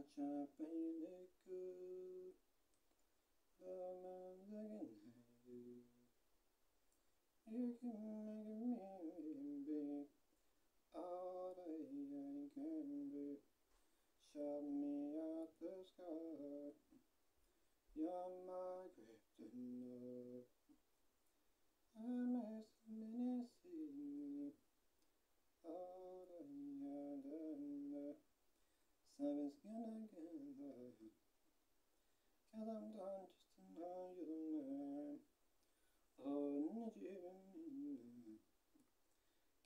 Kaça peynekü Dövmem de adam tanrısından yoluna Anneciğim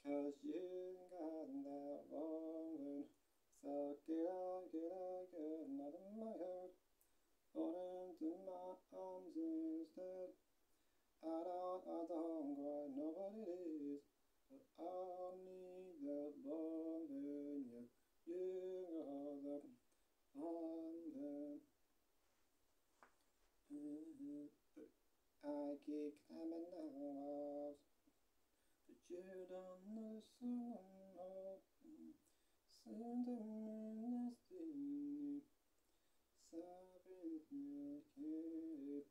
Kaşın kanda bağır Sakıra أكيك أمنها But on the sun Send a man Sabbath your cape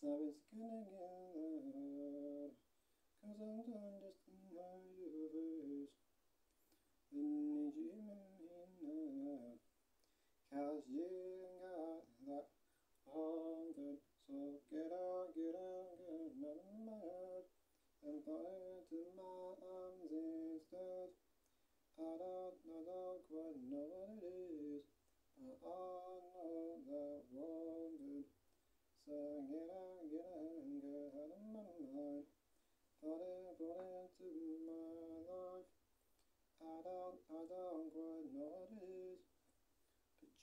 Sabbath's gonna get loud Cause I'm done just in my universe And you mean now Cause you got that all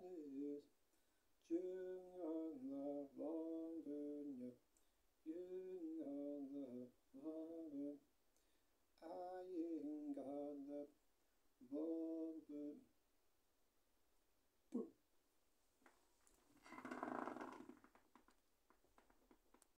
it is. June